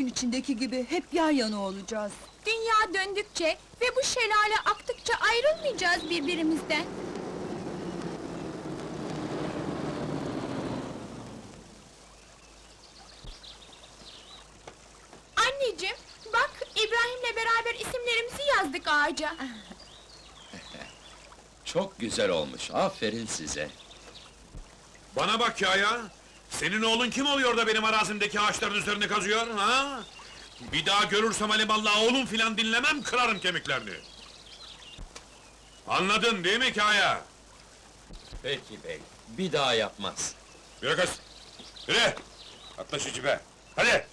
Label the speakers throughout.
Speaker 1: Kalbin içindeki gibi hep yan yana olacağız.
Speaker 2: Dünya döndükçe ve bu şelale aktıkça ayrılmayacağız birbirimizden. Anneciğim, bak İbrahim'le beraber isimlerimizi yazdık ağaca.
Speaker 3: Çok güzel olmuş, aferin size.
Speaker 4: Bana bak ya ya! Senin oğlun kim oluyor da benim arazimdeki ağaçların üzerine kazıyor, ha? Bir daha görürsem alimallah oğlum filan dinlemem, kırarım kemiklerini! Anladın değil mi Kaya?
Speaker 3: Peki bey, bir daha yapmaz.
Speaker 4: Yürü kız! Yürü! Atla şu cipe! Hadi!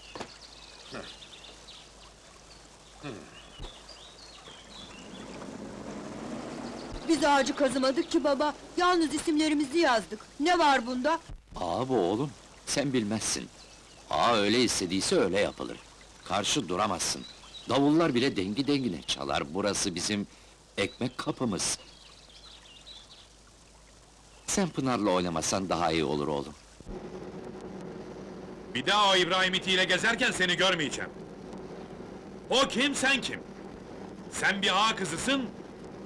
Speaker 1: Biz ağacı kazımadık ki baba, yalnız isimlerimizi yazdık. Ne var bunda?
Speaker 3: Ağa bu oğlum, sen bilmezsin. Ağa öyle istediyse öyle yapılır. Karşı duramazsın. Davullar bile dengi dengine çalar, burası bizim ekmek kapımız. Sen Pınar'la oynamasan daha iyi olur oğlum.
Speaker 4: Bir daha o İbrahim itiyle gezerken seni görmeyeceğim. O kim, sen kim? Sen bir ağa kızısın,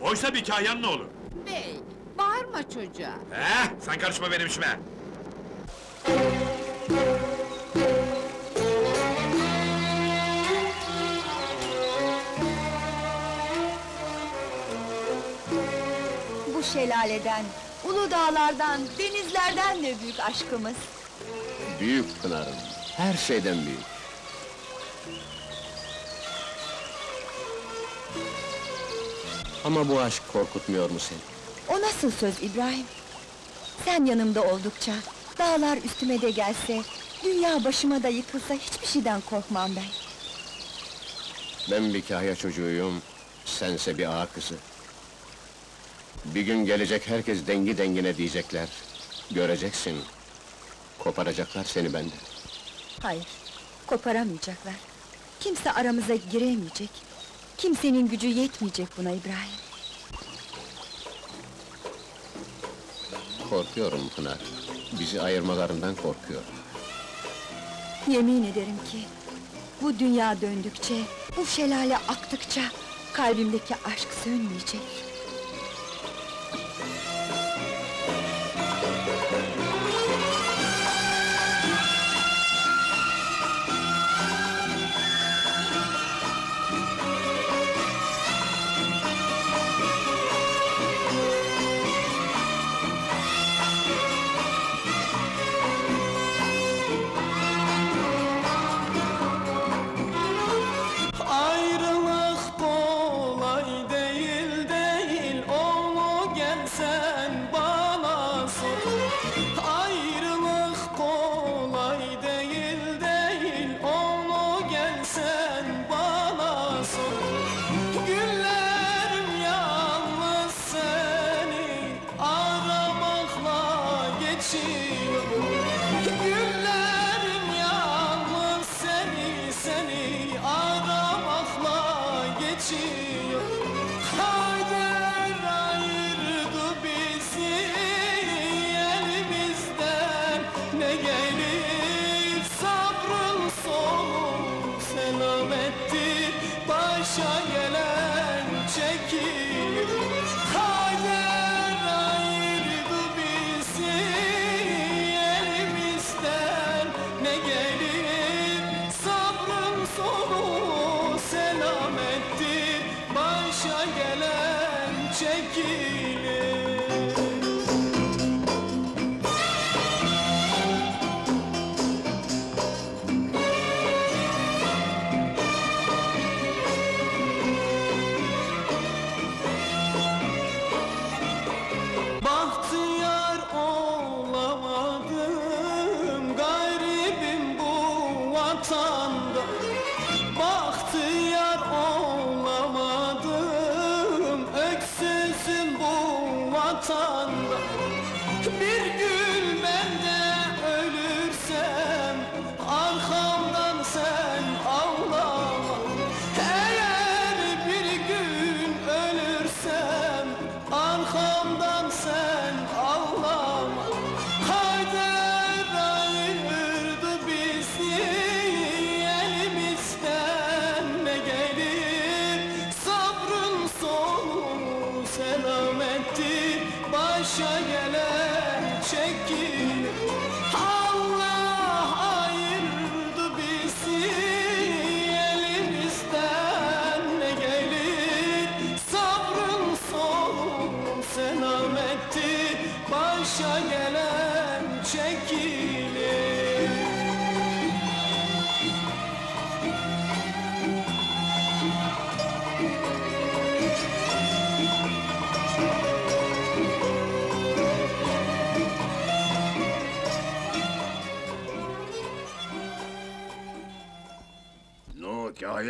Speaker 4: oysa bir kahyanın oğlu.
Speaker 5: Bey, bağırma çocuğa.
Speaker 4: Eh, sen karışma benim işime!
Speaker 1: Bu şelaleden, ulu dağlardan, denizlerden de büyük aşkımız.
Speaker 6: Büyük Pınar'ım, her şeyden büyük. Ama bu aşk korkutmuyor mu seni?
Speaker 1: O nasıl söz İbrahim? Sen yanımda oldukça, dağlar üstüme de gelse, dünya başıma da yıkılsa hiçbir şeyden korkmam ben.
Speaker 6: Ben bir kahya çocuğuyum, sense bir ağa kızı. Bir gün gelecek herkes dengi dengine diyecekler. Göreceksin, koparacaklar seni benden.
Speaker 1: Hayır, koparamayacaklar. Kimse aramıza giremeyecek. Kimsenin gücü yetmeyecek buna İbrahim.
Speaker 6: Korkuyorum Pınar, bizi ayırmalarından korkuyorum.
Speaker 1: Yemin ederim ki, bu dünya döndükçe, bu şelale aktıkça, kalbimdeki aşk sönmeyecek.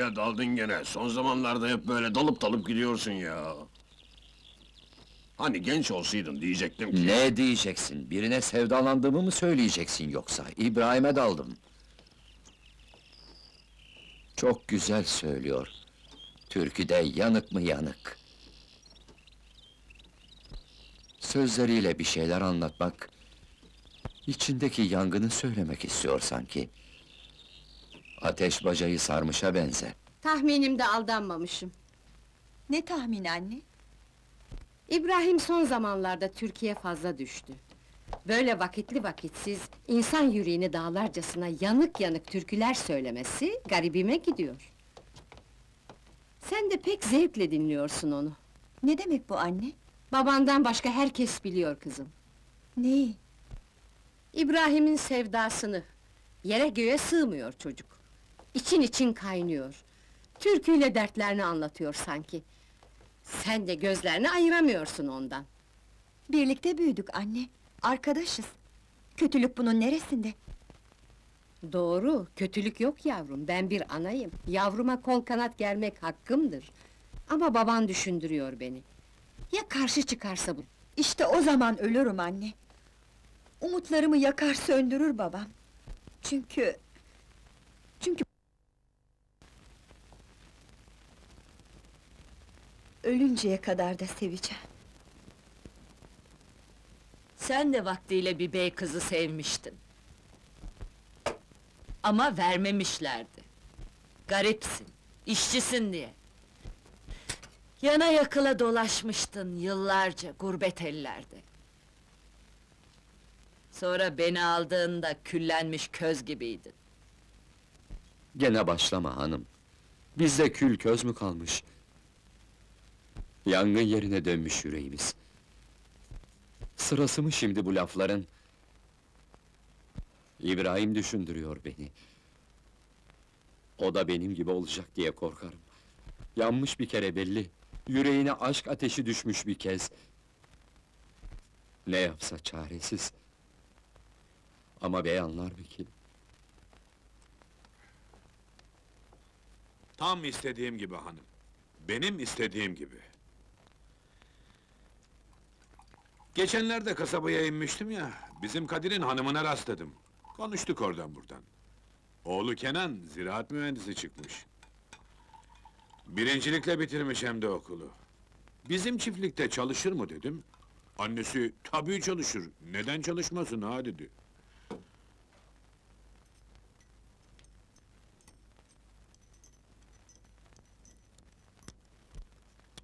Speaker 6: Kahya daldın gene. Son zamanlarda hep böyle dalıp dalıp gidiyorsun ya. Hani genç olsaydın diyecektim ki...
Speaker 3: Ne diyeceksin? Birine sevdalandığımı mı söyleyeceksin yoksa? İbrahim'e daldım. Çok güzel söylüyor. Türküde yanık mı yanık. Sözleriyle bir şeyler anlatmak... ...içindeki yangını söylemek istiyor sanki. Ateş bacayı sarmışa benzer.
Speaker 5: Tahminimde aldanmamışım.
Speaker 1: Ne tahmin anne?
Speaker 5: İbrahim son zamanlarda Türkiye fazla düştü. Böyle vakitli vakitsiz, insan yüreğini dağlarcasına yanık yanık türküler söylemesi garibime gidiyor. Sen de pek zevkle dinliyorsun onu.
Speaker 1: Ne demek bu anne?
Speaker 5: Babandan başka herkes biliyor kızım.
Speaker 1: Neyi?
Speaker 5: İbrahim'in sevdasını. Yere göğe sığmıyor çocuk. İçin için kaynıyor. Türküyle dertlerini anlatıyor sanki. Sen de gözlerini ayıramıyorsun ondan.
Speaker 1: Birlikte büyüdük anne. Arkadaşız. Kötülük bunun neresinde?
Speaker 5: Doğru, kötülük yok yavrum, ben bir anayım. Yavruma kol kanat germek hakkımdır. Ama baban düşündürüyor beni. Ya karşı çıkarsa bu?
Speaker 1: İşte o zaman ölürüm anne. Umutlarımı yakar söndürür babam. Çünkü... Çünkü... Ölünceye kadar da seveceğim.
Speaker 7: Sen de vaktiyle bir bey kızı sevmiştin. Ama vermemişlerdi. Garipsin, işçisin diye. Yana yakıla dolaşmıştın yıllarca gurbet ellerde. Sonra beni aldığında küllenmiş köz gibiydin.
Speaker 3: Gene başlama hanım. Bizde kül köz mü kalmış? Yangın yerine dönmüş yüreğimiz. Sırası mı şimdi bu lafların? İbrahim düşündürüyor beni. O da benim gibi olacak diye korkarım. Yanmış bir kere belli. Yüreğine aşk ateşi düşmüş bir kez. Ne yapsa çaresiz. Ama bey anlar mı ki?
Speaker 4: Tam istediğim gibi hanım. Benim istediğim gibi. Geçenlerde kasabaya inmiştim ya, bizim Kadir'in hanımına rastladım. Konuştuk oradan buradan. Oğlu Kenan, ziraat mühendisi çıkmış. Birincilikle bitirmiş hem de okulu. Bizim çiftlikte çalışır mı dedim. Annesi, tabii çalışır, neden çalışmasın ha dedi.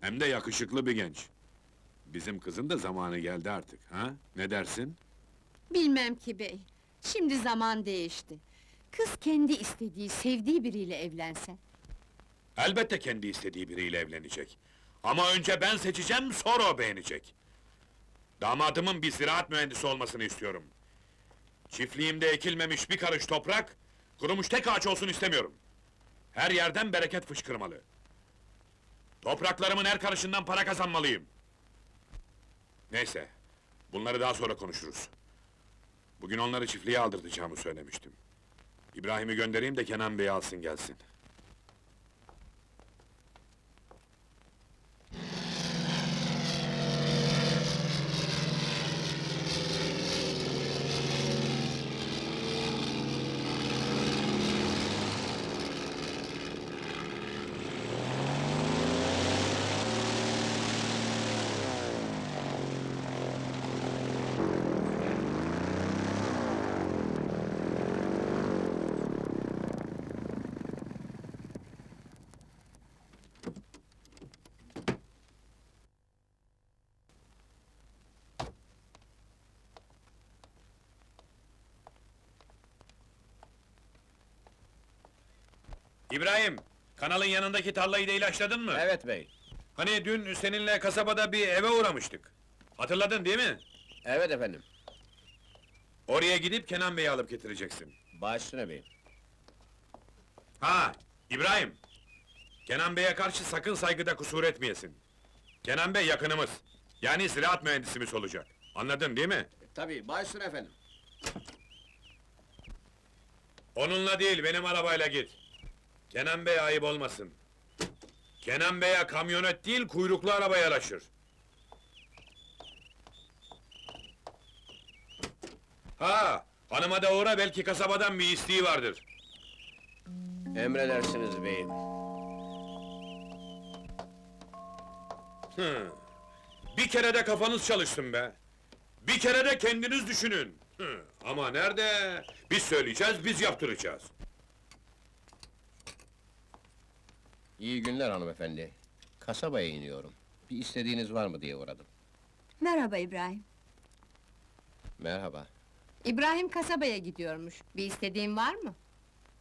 Speaker 4: Hem de yakışıklı bir genç. Bizim kızın da zamanı geldi artık, ha? Ne dersin?
Speaker 5: Bilmem ki bey. Şimdi zaman değişti. Kız kendi istediği, sevdiği biriyle evlense.
Speaker 4: Elbette kendi istediği biriyle evlenecek. Ama önce ben seçeceğim, sonra o beğenecek. Damadımın bir ziraat mühendisi olmasını istiyorum. Çiftliğimde ekilmemiş bir karış toprak, kurumuş tek ağaç olsun istemiyorum. Her yerden bereket fışkırmalı. Topraklarımın her karışından para kazanmalıyım. Neyse, bunları daha sonra konuşuruz. Bugün onları çiftliğe aldırtacağımı söylemiştim. İbrahim'i göndereyim de Kenan Bey'i alsın gelsin. İbrahim, kanalın yanındaki tarlayı da ilaçladın mı?
Speaker 6: Evet bey.
Speaker 4: Hani dün seninle kasabada bir eve uğramıştık. Hatırladın değil mi?
Speaker 6: Evet efendim.
Speaker 4: Oraya gidip Kenan Bey'i alıp getireceksin.
Speaker 6: Baş üstüne bey.
Speaker 4: Ha, İbrahim! Kenan Bey'e karşı sakın saygıda kusur etmeyesin. Kenan Bey yakınımız. Yani ziraat mühendisimiz olacak. Anladın değil mi?
Speaker 6: Tabii, baş üstüne efendim.
Speaker 4: Onunla değil, benim arabayla git. Kenan Bey ayıp olmasın. Kenan Bey'e kamyonet değil, kuyruklu araba yaraşır. Ha, hanıma da uğra, belki kasabadan bir isteği vardır.
Speaker 6: Emredersiniz beyim.
Speaker 4: Hı. Bir kere de kafanız çalışsın be! Bir kere de kendiniz düşünün! Hı. Ama nerede? Biz söyleyeceğiz, biz yaptıracağız.
Speaker 6: İyi günler hanımefendi. Kasabaya iniyorum. Bir istediğiniz var mı diye uğradım.
Speaker 1: Merhaba İbrahim.
Speaker 6: Merhaba.
Speaker 5: İbrahim kasabaya gidiyormuş. Bir istediğin var mı?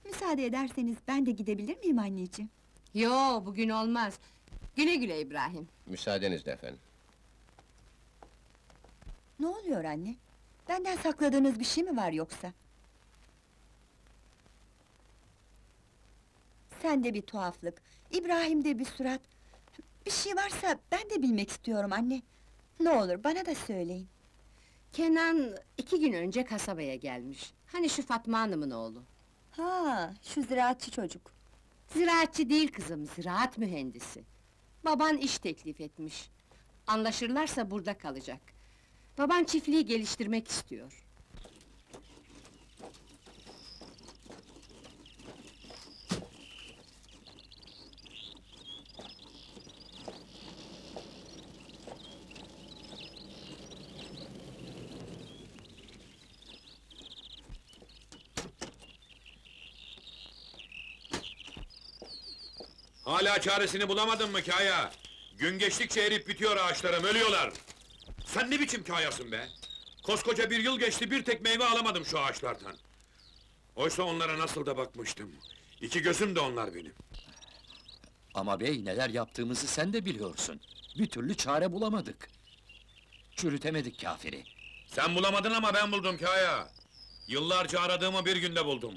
Speaker 1: Müsaade ederseniz ben de gidebilir miyim anneciğim?
Speaker 5: Yo, bugün olmaz. Güle güle İbrahim.
Speaker 6: Müsaadenizle efendim.
Speaker 1: Ne oluyor anne? Benden sakladığınız bir şey mi var yoksa? Sende bir tuhaflık, İbrahim'de bir surat. Bir şey varsa ben de bilmek istiyorum anne. Ne olur bana da söyleyin.
Speaker 5: Kenan iki gün önce kasabaya gelmiş. Hani şu Fatma Hanım'ın oğlu.
Speaker 1: Ha, şu ziraatçı çocuk.
Speaker 5: Ziraatçı değil kızım, ziraat mühendisi. Baban iş teklif etmiş. Anlaşırlarsa burada kalacak. Baban çiftliği geliştirmek istiyor.
Speaker 4: Hala çaresini bulamadın mı Kaya? Gün geçtikçe erip bitiyor ağaçlarım, ölüyorlar! Sen ne biçim kayasın be? Koskoca bir yıl geçti, bir tek meyve alamadım şu ağaçlardan. Oysa onlara nasıl da bakmıştım. İki gözüm de onlar benim.
Speaker 3: Ama bey neler yaptığımızı sen de biliyorsun. Bir türlü çare bulamadık. Çürütemedik kafiri.
Speaker 4: Sen bulamadın ama ben buldum Kaya. Yıllarca aradığımı bir günde buldum.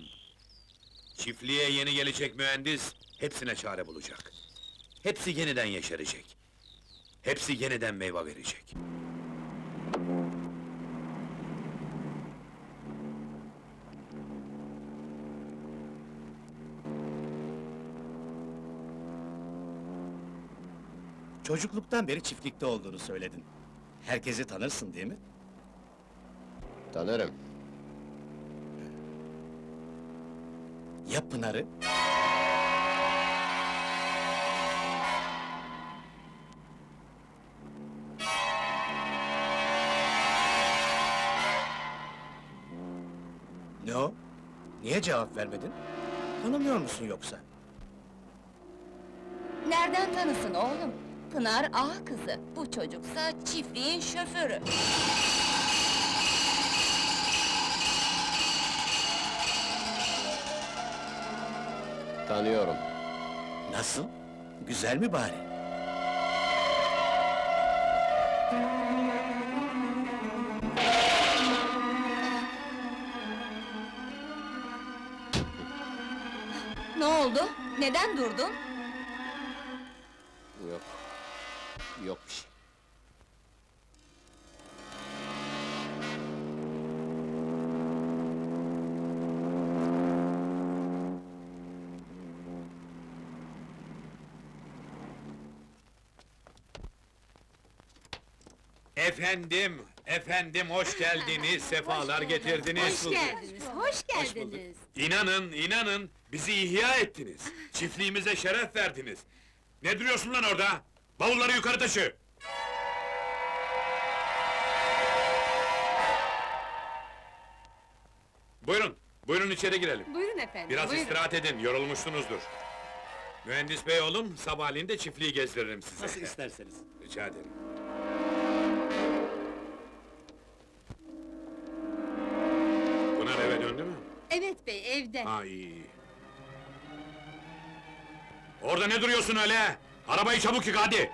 Speaker 4: Çiftliğe yeni gelecek mühendis, hepsine çare bulacak. Hepsi yeniden yeşerecek. Hepsi yeniden meyve verecek.
Speaker 8: Çocukluktan beri çiftlikte olduğunu söyledin. Herkesi tanırsın değil mi?
Speaker 6: Tanırım.
Speaker 8: Ya Pınar'ı? Niye cevap vermedin? Tanımıyor musun yoksa?
Speaker 1: Nereden tanısın oğlum?
Speaker 9: Pınar ağa kızı, bu çocuksa çiftliğin şoförü.
Speaker 6: Tanıyorum.
Speaker 8: Nasıl? Güzel mi bari?
Speaker 9: Neden durdun?
Speaker 6: Yok. Yok bir şey.
Speaker 10: Efendim, efendim hoş geldiniz, sefalar getirdiniz.
Speaker 5: Hoş geldiniz, hoş geldiniz.
Speaker 10: İnanın, inanın, bizi ihya ettiniz. Çiftliğimize şeref verdiniz. Ne duruyorsun lan orada? Bavulları yukarı taşı! Buyurun, buyurun içeri girelim.
Speaker 5: Buyurun efendim,
Speaker 10: Biraz
Speaker 5: buyurun.
Speaker 10: istirahat edin, yorulmuşsunuzdur. Mühendis bey oğlum, sabahleyin de çiftliği gezdiririm size.
Speaker 8: Nasıl isterseniz.
Speaker 10: Rica ederim. Pınar eve döndü mü?
Speaker 5: Evet bey, evde.
Speaker 10: Ha iyi. iyi. Orada ne duruyorsun öyle? Arabayı çabuk yıka hadi!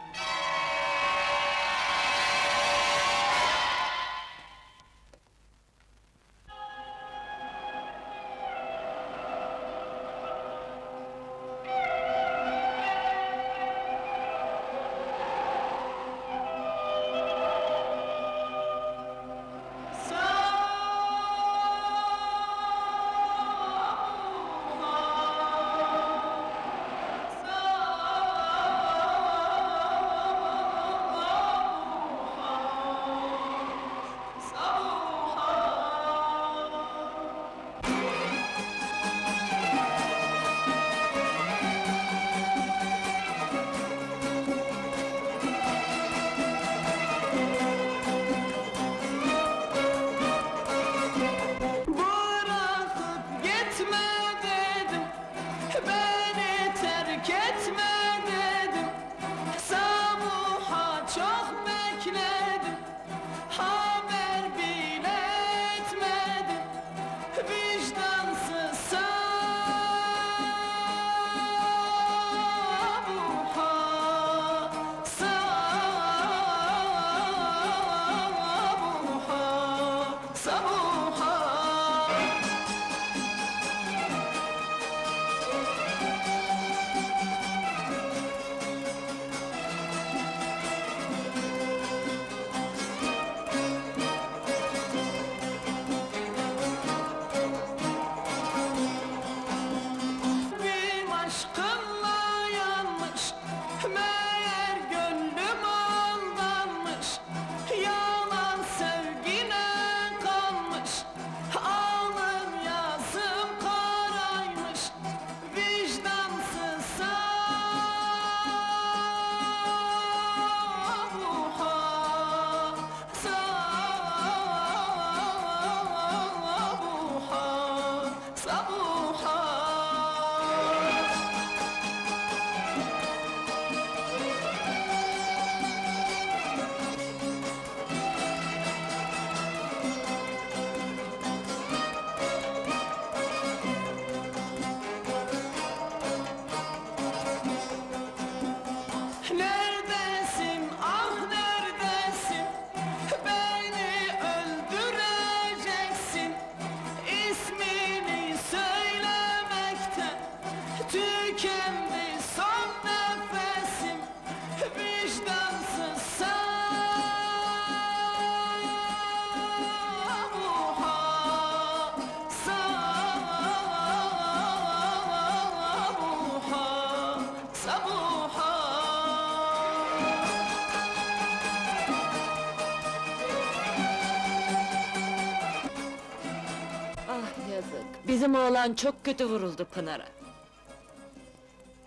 Speaker 7: Bizim oğlan çok kötü vuruldu Pınar'a.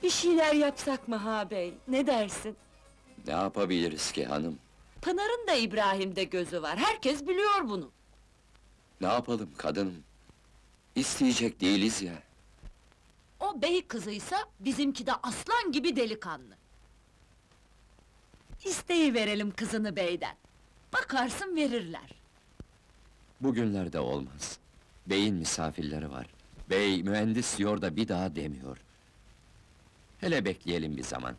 Speaker 7: Bir şeyler yapsak mı ha bey, ne dersin?
Speaker 3: Ne yapabiliriz ki hanım?
Speaker 7: Pınar'ın da İbrahim'de gözü var, herkes biliyor bunu.
Speaker 3: Ne yapalım kadınım? İsteyecek değiliz ya.
Speaker 9: O bey kızıysa bizimki de aslan gibi delikanlı.
Speaker 7: İsteği verelim kızını beyden. Bakarsın verirler.
Speaker 3: Bugünlerde olmaz. Beyin misafirleri var. Bey mühendis diyor da bir daha demiyor. Hele bekleyelim bir zaman.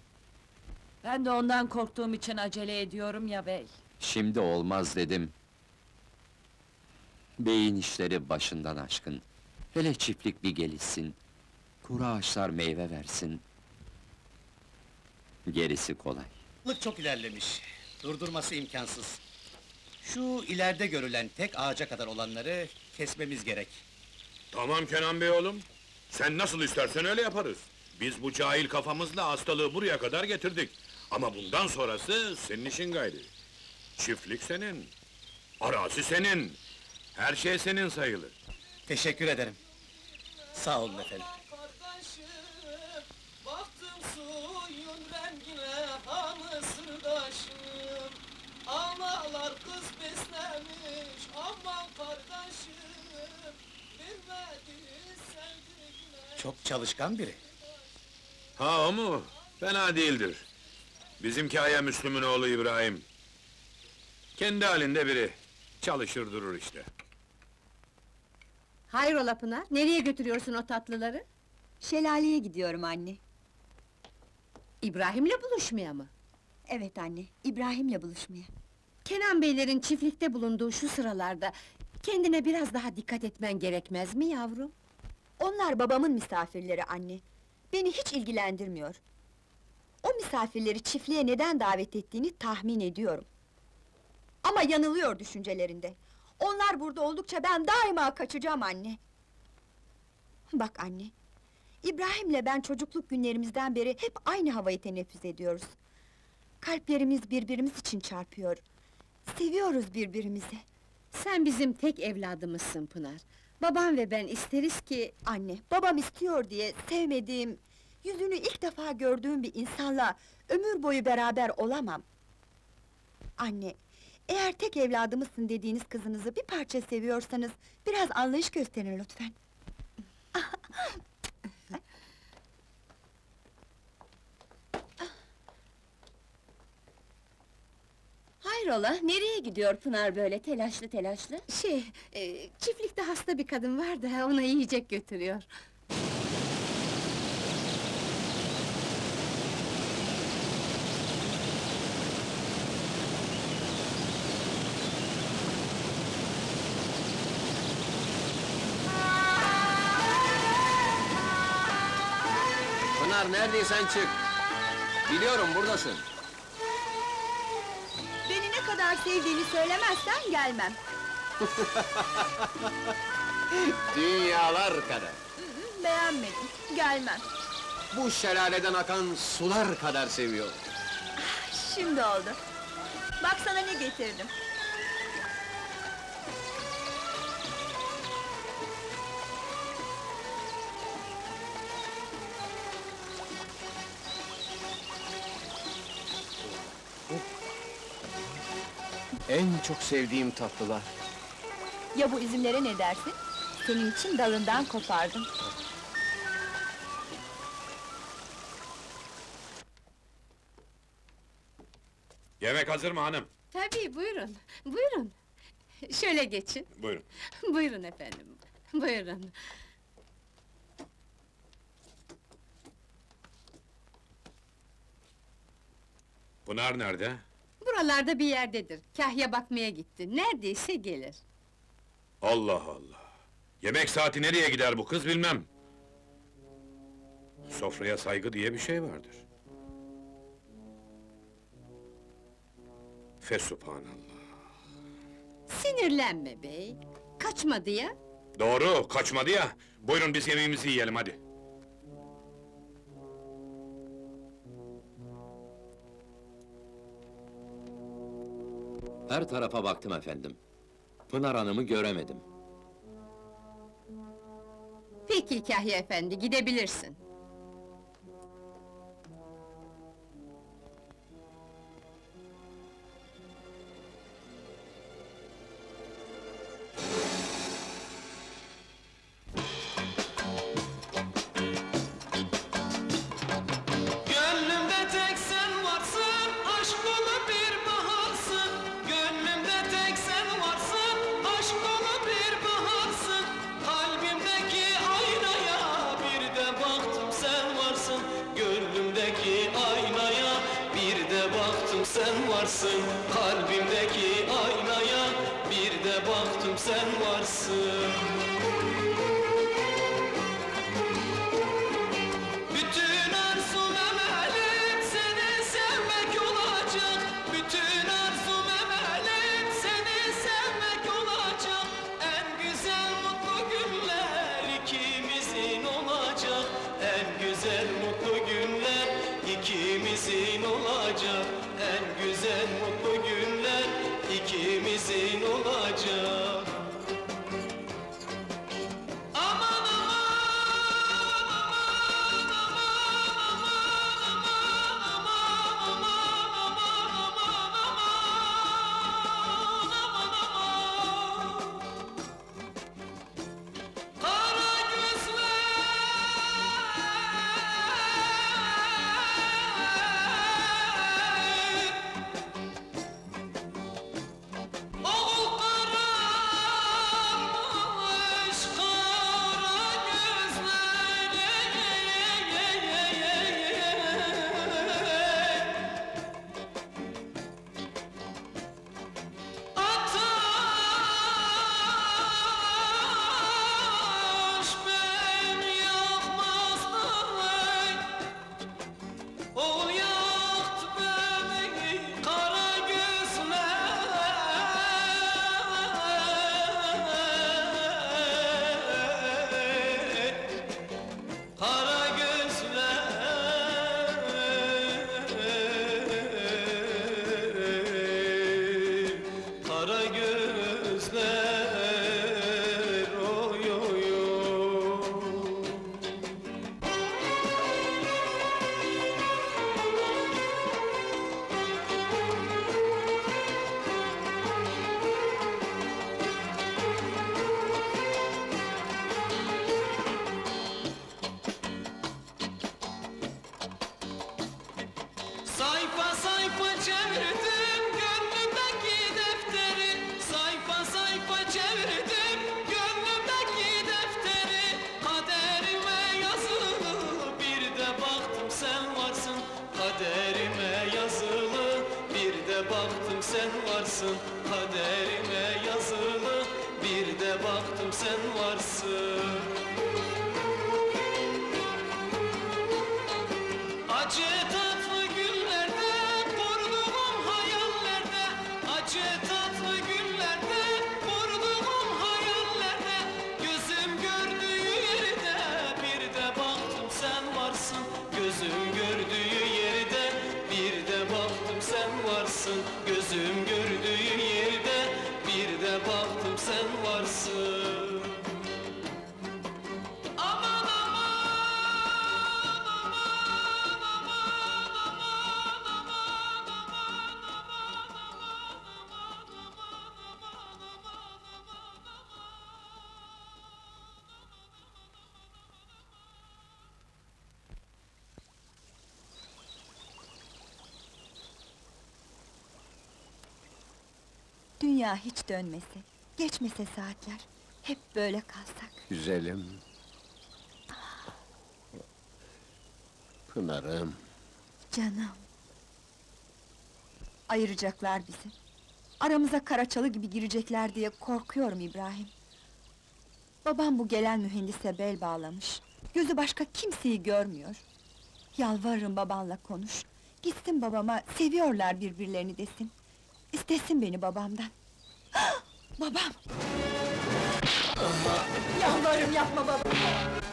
Speaker 7: Ben de ondan korktuğum için acele ediyorum ya bey.
Speaker 3: Şimdi olmaz dedim. Beyin işleri başından aşkın. Hele çiftlik bir gelişsin. Kuru ağaçlar meyve versin. Gerisi kolay.
Speaker 8: Lık çok ilerlemiş. Durdurması imkansız. Şu ileride görülen tek ağaca kadar olanları kesmemiz gerek.
Speaker 4: Tamam Kenan Bey oğlum. Sen nasıl istersen öyle yaparız. Biz bu cahil kafamızla hastalığı buraya kadar getirdik. Ama bundan sonrası senin işin gayrı. Çiftlik senin. Arazi senin. Her şey senin sayılır.
Speaker 8: Teşekkür ederim. Sağ olun efendim.
Speaker 10: Analar kız beslemiş, aman kardeşim. Bilmedi sevdiğine.
Speaker 8: Çok çalışkan biri.
Speaker 4: Ha o mu? Fena değildir. Bizimki Aya Müslüm'ün oğlu İbrahim. Kendi halinde biri. Çalışır durur işte.
Speaker 5: Hayrola Pınar, nereye götürüyorsun o tatlıları?
Speaker 1: Şelaleye gidiyorum anne.
Speaker 5: İbrahim'le buluşmaya mı?
Speaker 1: Evet anne, İbrahim'le buluşmaya.
Speaker 5: Kenan beylerin çiftlikte bulunduğu şu sıralarda... ...kendine biraz daha dikkat etmen gerekmez mi yavrum?
Speaker 1: Onlar babamın misafirleri anne. Beni hiç ilgilendirmiyor. O misafirleri çiftliğe neden davet ettiğini tahmin ediyorum. Ama yanılıyor düşüncelerinde. Onlar burada oldukça ben daima kaçacağım anne. Bak anne, İbrahim'le ben çocukluk günlerimizden beri hep aynı havayı teneffüs ediyoruz. Kalplerimiz birbirimiz için çarpıyor. Seviyoruz birbirimizi.
Speaker 5: Sen bizim tek evladımızsın Pınar. Babam ve ben isteriz ki...
Speaker 1: Anne, babam istiyor diye sevmediğim, yüzünü ilk defa gördüğüm bir insanla ömür boyu beraber olamam. Anne, eğer tek evladımızsın dediğiniz kızınızı bir parça seviyorsanız biraz anlayış gösterin lütfen.
Speaker 9: Hayrola, nereye gidiyor Pınar böyle telaşlı telaşlı?
Speaker 5: Şey, e, çiftlikte hasta bir kadın var da ona yiyecek götürüyor.
Speaker 6: Pınar neredeysen çık. Biliyorum buradasın.
Speaker 1: Kadar sevdiğini söylemezsen gelmem.
Speaker 6: Dünyalar kadar.
Speaker 1: Beğenmedim, gelmem.
Speaker 6: Bu şelaleden akan sular kadar seviyor.
Speaker 1: Şimdi oldu. Bak sana ne getirdim.
Speaker 6: En çok sevdiğim tatlılar.
Speaker 1: Ya bu üzümlere ne dersin? Senin için dalından kopardım.
Speaker 4: Yemek hazır mı hanım?
Speaker 5: Tabii, buyurun, buyurun. Şöyle geçin.
Speaker 4: Buyurun.
Speaker 5: buyurun efendim, buyurun.
Speaker 4: Pınar nerede?
Speaker 5: Buralarda bir yerdedir, kahya bakmaya gitti, neredeyse gelir.
Speaker 4: Allah Allah! Yemek saati nereye gider bu kız bilmem. Sofraya saygı diye bir şey vardır. Fesubhanallah!
Speaker 5: Sinirlenme bey, kaçmadı ya.
Speaker 4: Doğru, kaçmadı ya! Buyurun biz yemeğimizi yiyelim hadi!
Speaker 3: Her tarafa baktım efendim. Pınar Hanım'ı göremedim.
Speaker 5: Peki Kahya efendi, gidebilirsin.
Speaker 1: Dünya hiç dönmese, geçmese saatler, hep böyle kalsak.
Speaker 6: Güzelim. Pınar'ım.
Speaker 1: Canım. Ayıracaklar bizi. Aramıza karaçalı gibi girecekler diye korkuyorum İbrahim. Babam bu gelen mühendise bel bağlamış. Gözü başka kimseyi görmüyor. Yalvarırım babanla konuş. Gitsin babama, seviyorlar birbirlerini desin. İstesin beni babamdan. Babam! Yalvarırım yapma baba!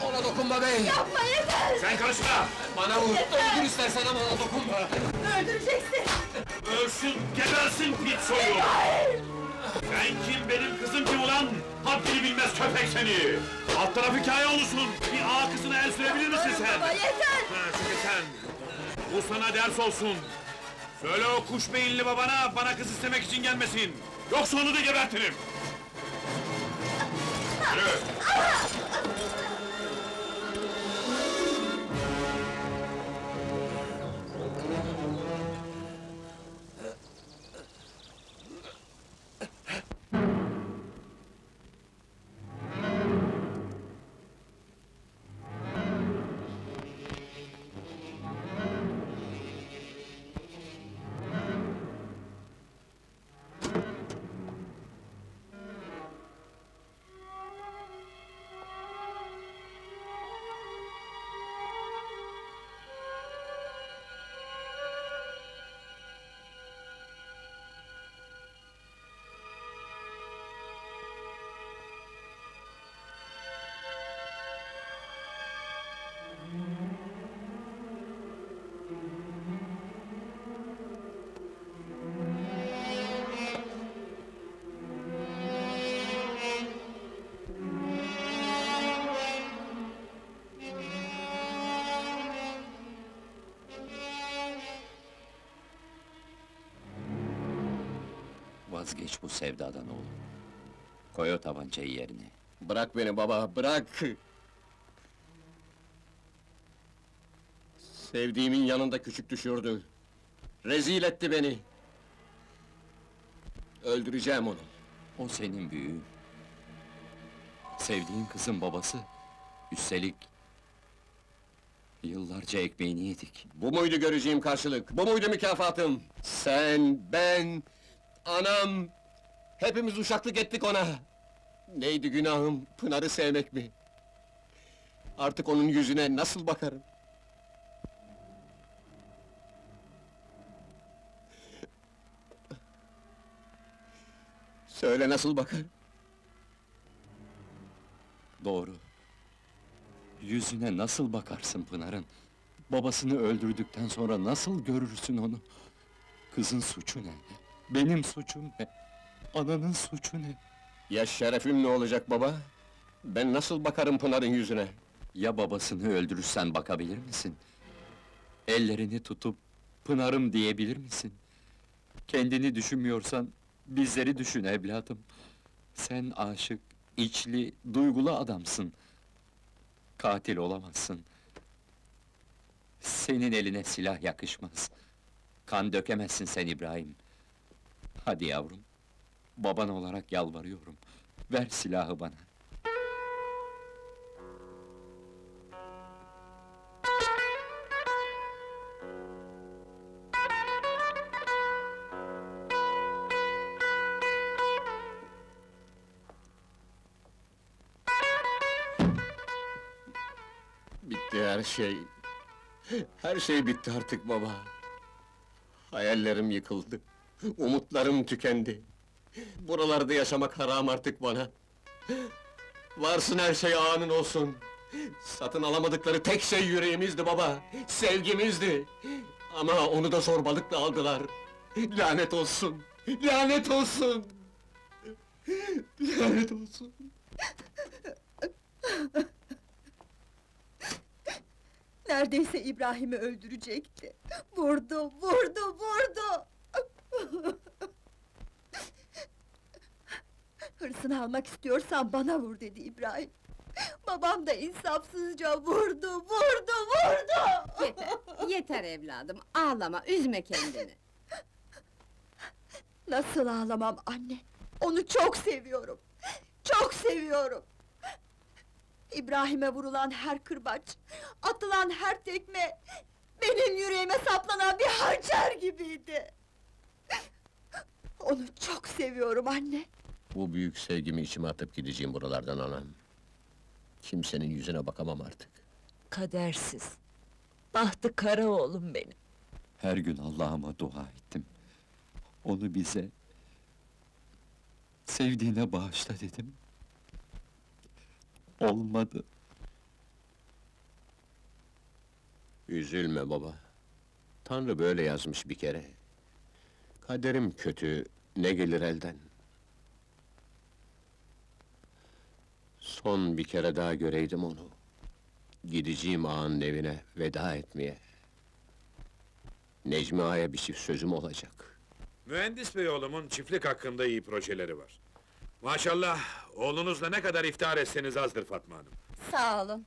Speaker 6: Ona dokunma bey!
Speaker 1: Yapma yeter!
Speaker 4: Sen karışma!
Speaker 6: Bana vur! Öldür istersen ama ona dokunma!
Speaker 1: Öldüreceksin!
Speaker 4: Ölsün, gebersin pit soyu! Sen kim, benim kızım kim ulan? Haddini bilmez köpek seni! Alt taraf hikaye olursun! Bir ağa kızına el sürebilir misin sen?
Speaker 1: Baba yeter!
Speaker 4: Ha, çünkü sen! Bu sana ders olsun! Söyle o kuş beyinli babana, bana kız istemek için gelmesin! Yoksa onu da gebertirim! Yürü!
Speaker 3: Vazgeç bu sevdadan oğlum. Koy o tabancayı yerine.
Speaker 6: Bırak beni baba, bırak! Sevdiğimin yanında küçük düşürdü. Rezil etti beni. Öldüreceğim onu.
Speaker 3: O senin büyüğün. Sevdiğin kızın babası. Üstelik... Yıllarca ekmeğini yedik.
Speaker 6: Bu muydu göreceğim karşılık? Bu muydu mükafatım? Sen, ben, anam... Hepimiz uşaklık ettik ona. Neydi günahım, Pınar'ı sevmek mi? Artık onun yüzüne nasıl bakarım? Söyle nasıl bakarım?
Speaker 3: Doğru. Yüzüne nasıl bakarsın Pınar'ın? Babasını öldürdükten sonra nasıl görürsün onu? Kızın suçu ne? Benim suçum ne? Ananın suçu ne?
Speaker 6: Ya şerefim ne olacak baba? Ben nasıl bakarım Pınar'ın yüzüne?
Speaker 3: Ya babasını öldürürsen bakabilir misin? Ellerini tutup Pınar'ım diyebilir misin? Kendini düşünmüyorsan bizleri düşün evladım. Sen aşık, içli, duygulu adamsın. Katil olamazsın. Senin eline silah yakışmaz. Kan dökemezsin sen İbrahim. Hadi yavrum, baban olarak yalvarıyorum. Ver silahı bana.
Speaker 6: Bitti her şey. Her şey bitti artık baba. Hayallerim yıkıldı. Umutlarım tükendi. Buralarda yaşamak haram artık bana. Varsın her şey anın olsun. Satın alamadıkları tek şey yüreğimizdi baba. Sevgimizdi. Ama onu da zorbalıkla aldılar. Lanet olsun. Lanet olsun. Lanet olsun.
Speaker 1: Neredeyse İbrahim'i öldürecekti. Vurdu, vurdu, vurdu! Hırsını almak istiyorsan bana vur dedi İbrahim. Babam da insafsızca vurdu, vurdu, vurdu!
Speaker 5: Yeter, yeter evladım, ağlama, üzme kendini.
Speaker 1: Nasıl ağlamam anne? Onu çok seviyorum! Çok seviyorum! İbrahim'e vurulan her kırbaç, atılan her tekme... ...benim yüreğime saplanan bir hançer gibiydi! Onu çok seviyorum anne!
Speaker 6: Bu büyük sevgimi içime atıp gideceğim buralardan anam. Kimsenin yüzüne bakamam artık.
Speaker 7: Kadersiz. Bahtı kara oğlum benim.
Speaker 3: Her gün Allah'ıma dua ettim. Onu bize... ...sevdiğine bağışla dedim. Olmadı.
Speaker 6: Üzülme baba. Tanrı böyle yazmış bir kere. Kaderim kötü, ne gelir elden? Son bir kere daha göreydim onu. Gideceğim ağanın evine veda etmeye. Necmi Ağa'ya bir çift sözüm olacak.
Speaker 4: Mühendis bey oğlumun çiftlik hakkında iyi projeleri var. Maşallah, oğlunuzla ne kadar iftihar etseniz azdır Fatma Hanım.
Speaker 9: Sağ olun.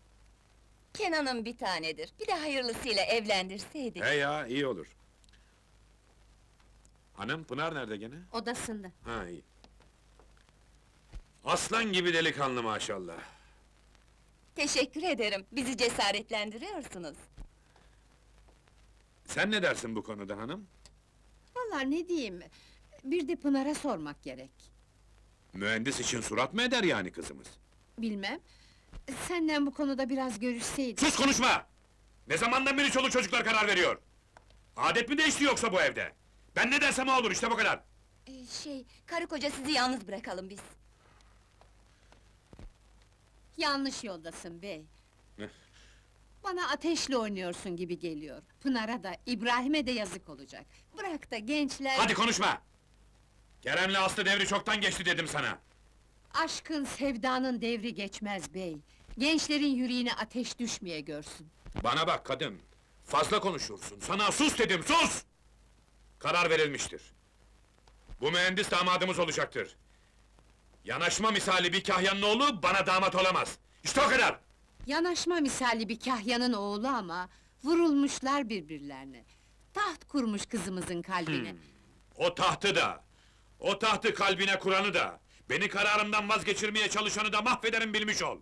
Speaker 9: Kenan'ın bir tanedir. Bir de hayırlısıyla evlendirseydik.
Speaker 4: He ya, iyi olur. Hanım, Pınar nerede gene?
Speaker 5: Odasında.
Speaker 4: Ha, iyi. Aslan gibi delikanlı maşallah.
Speaker 9: Teşekkür ederim. Bizi cesaretlendiriyorsunuz.
Speaker 4: Sen ne dersin bu konuda hanım?
Speaker 5: Vallahi ne diyeyim, bir de Pınar'a sormak gerek.
Speaker 4: Mühendis için surat mı eder yani kızımız?
Speaker 5: Bilmem, senden bu konuda biraz görüşseydik...
Speaker 4: Sus konuşma! Ne zamandan beri çoluk çocuklar karar veriyor? Adet mi değişti yoksa bu evde? Ben ne dersem o olur, işte bu kadar!
Speaker 9: Ee, şey, karı koca sizi yalnız bırakalım biz.
Speaker 5: Yanlış yoldasın bey. Bana ateşle oynuyorsun gibi geliyor. Pınar'a da, İbrahim'e de yazık olacak. Bırak da gençler...
Speaker 4: Hadi konuşma! Kerem'le Aslı devri çoktan geçti dedim sana!
Speaker 5: Aşkın, sevdanın devri geçmez bey. Gençlerin yüreğine ateş düşmeye görsün.
Speaker 4: Bana bak kadın! Fazla konuşuyorsun, sana sus dedim, sus! Karar verilmiştir. Bu mühendis damadımız olacaktır. Yanaşma misali bir kahyanın oğlu bana damat olamaz. İşte o kadar!
Speaker 5: Yanaşma misali bir kahyanın oğlu ama... ...vurulmuşlar birbirlerine. Taht kurmuş kızımızın kalbine.
Speaker 4: O tahtı da, o tahtı kalbine kuranı da, beni kararımdan vazgeçirmeye çalışanı da mahvederim bilmiş ol.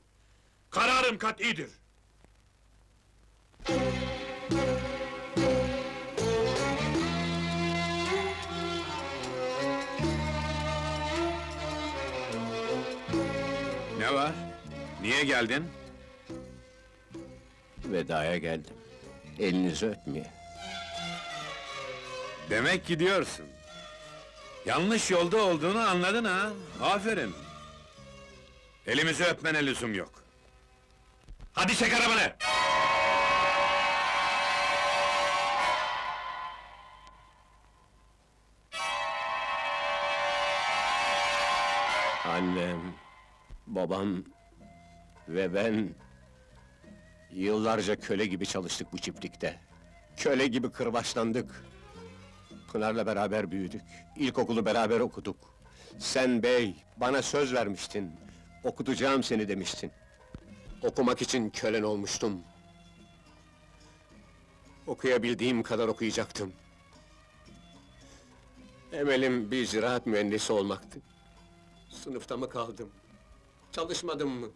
Speaker 4: Kararım kat'idir. Niye geldin?
Speaker 6: Vedaya geldim. Elinizi öpmeye.
Speaker 4: Demek gidiyorsun. Yanlış yolda olduğunu anladın ha? Aferin. Elimizi öpmene lüzum yok. Hadi çek arabanı!
Speaker 6: Annem, babam ve ben... Yıllarca köle gibi çalıştık bu çiftlikte. Köle gibi kırbaçlandık. Pınar'la beraber büyüdük. İlkokulu beraber okuduk. Sen bey, bana söz vermiştin. Okutacağım seni demiştin. Okumak için kölen olmuştum. Okuyabildiğim kadar okuyacaktım. Emelim bir ziraat mühendisi olmaktı. Sınıfta mı kaldım? Çalışmadım mı?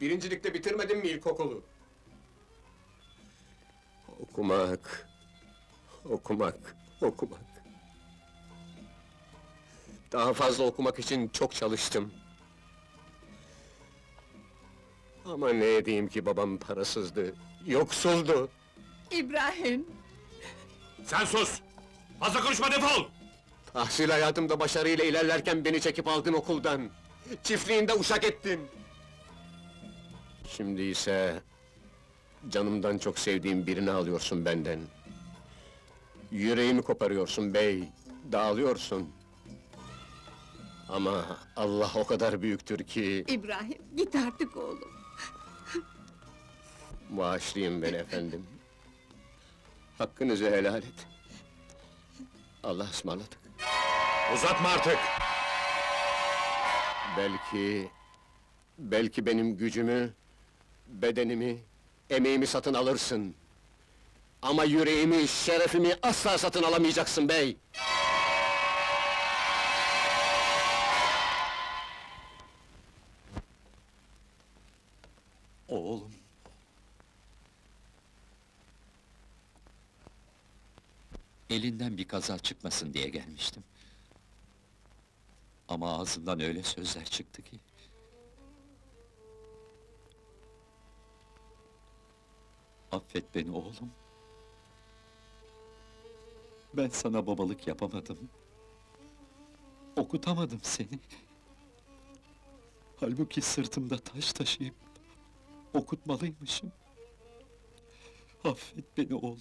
Speaker 6: Birincilikte bitirmedim mi ilkokulu? Okumak, okumak, okumak. Daha fazla okumak için çok çalıştım. Ama ne edeyim ki babam parasızdı, yoksuldu.
Speaker 1: İbrahim!
Speaker 4: Sen sus! Fazla konuşma defol!
Speaker 6: Tahsil hayatımda başarıyla ilerlerken beni çekip aldın okuldan. Çiftliğinde uşak ettin. Şimdi ise... ...canımdan çok sevdiğim birini alıyorsun benden. Yüreğimi koparıyorsun bey, dağılıyorsun. Ama Allah o kadar büyüktür ki...
Speaker 5: İbrahim, git artık oğlum.
Speaker 6: Bağışlayın beni efendim. Hakkınızı helal et. Allah ısmarladık.
Speaker 4: Uzatma artık!
Speaker 6: Belki... Belki benim gücümü, bedenimi, emeğimi satın alırsın. Ama yüreğimi, şerefimi asla satın alamayacaksın bey!
Speaker 3: Oğlum. Elinden bir kaza çıkmasın diye gelmiştim. Ama ağzından öyle sözler çıktı ki... Affet beni oğlum. Ben sana babalık yapamadım. Okutamadım seni. Halbuki sırtımda taş taşıyıp okutmalıymışım. Affet beni oğlum.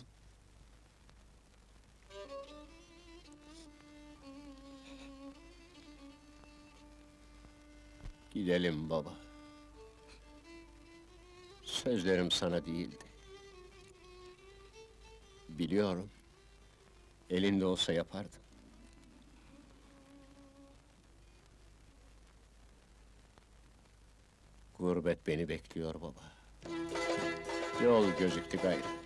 Speaker 6: Gidelim baba. Sözlerim sana değildi. Biliyorum. Elinde olsa yapardın. Gurbet beni bekliyor baba. Yol gözüktü gayrı.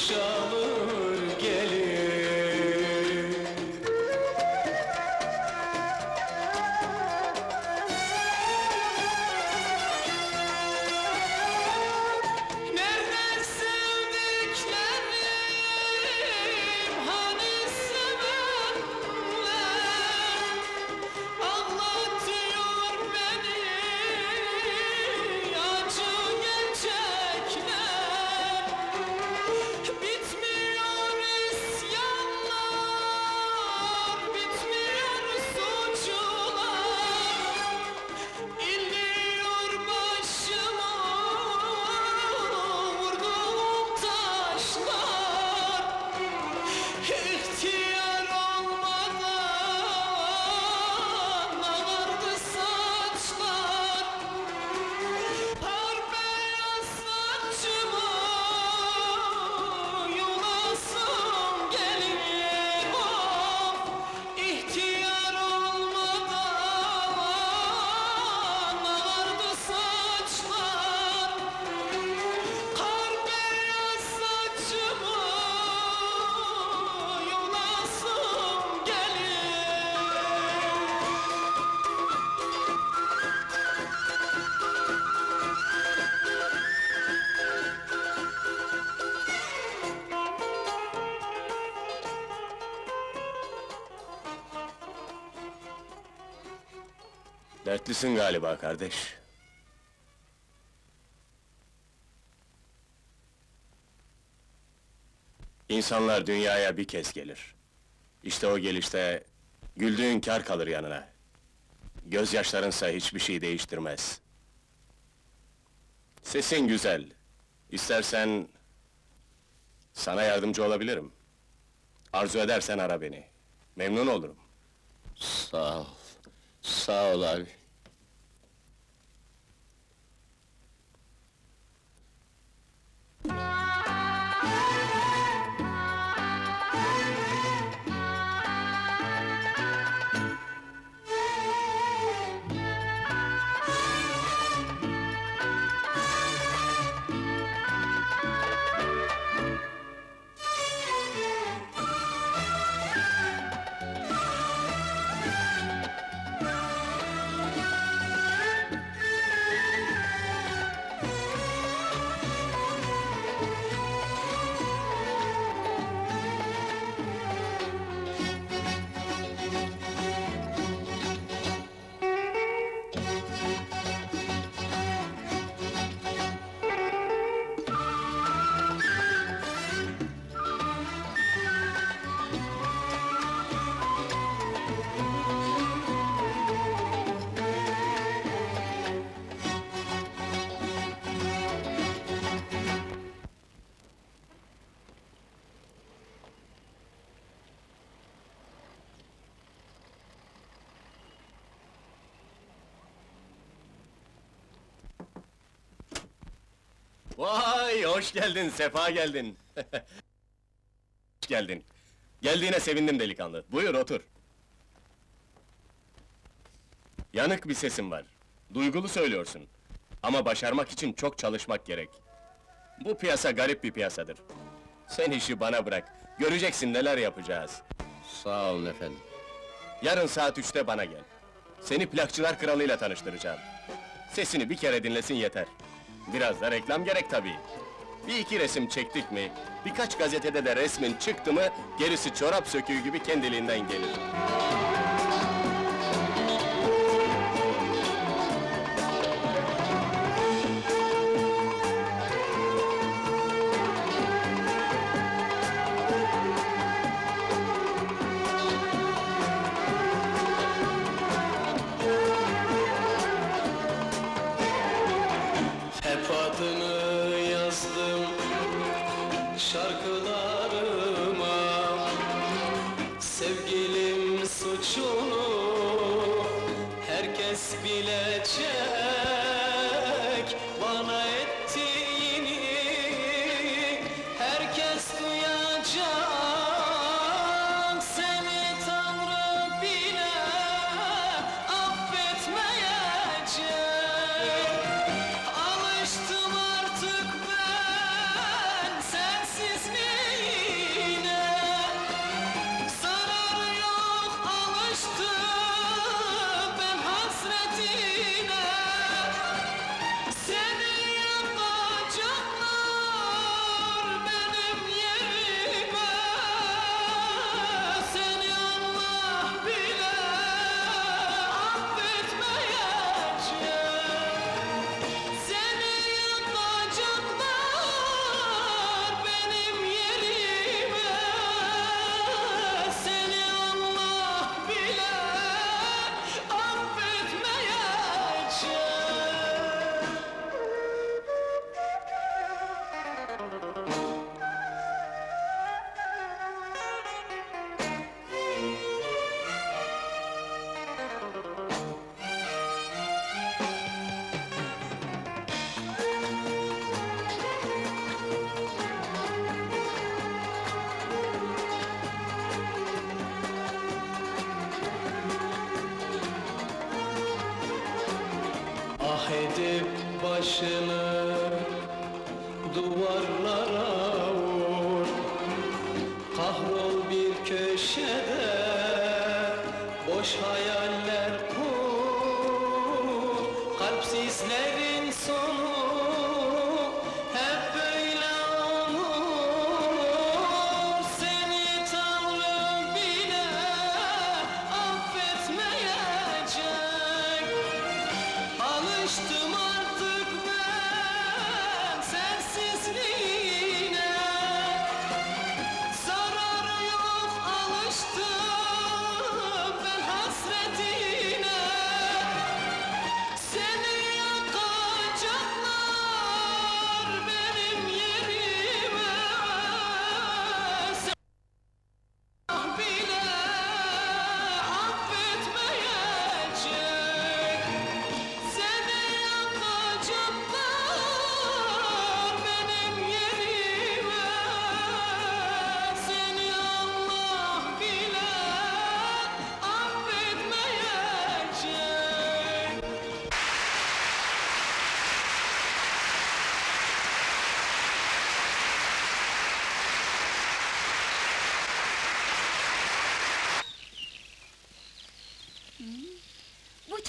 Speaker 10: show.
Speaker 6: Dertlisin galiba kardeş. İnsanlar dünyaya bir kez gelir. İşte o gelişte güldüğün kar kalır yanına. Gözyaşlarınsa hiçbir şey değiştirmez. Sesin güzel. İstersen sana yardımcı olabilirim. Arzu edersen ara beni. Memnun olurum.
Speaker 3: Sağ ol. Sağ ol abi.
Speaker 10: Hoş geldin, sefa geldin. hoş geldin. Geldiğine sevindim delikanlı. Buyur otur. Yanık bir sesin var. Duygulu söylüyorsun. Ama başarmak için çok çalışmak gerek. Bu piyasa garip bir piyasadır. Sen işi bana bırak. Göreceksin neler yapacağız.
Speaker 6: Sağ olun efendim.
Speaker 10: Yarın saat üçte bana gel. Seni plakçılar kralıyla tanıştıracağım. Sesini bir kere dinlesin yeter. Biraz da reklam gerek tabii. Bir iki resim çektik mi, birkaç gazetede de resmin çıktı mı, gerisi çorap söküğü gibi kendiliğinden gelir.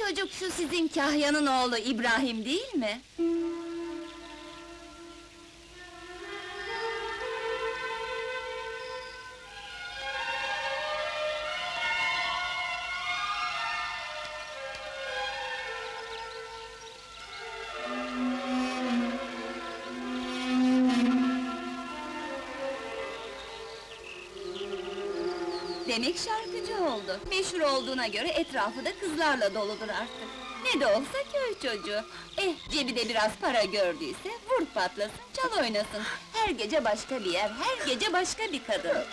Speaker 9: Çocuk şu sizin Kahya'nın oğlu İbrahim değil mi? oldu. Meşhur olduğuna göre etrafı da kızlarla doludur artık. Ne de olsa köy çocuğu. Eh, cebi de biraz para gördüyse, vur patlasın, çal oynasın. Her gece başka bir yer, her gece başka bir kadın.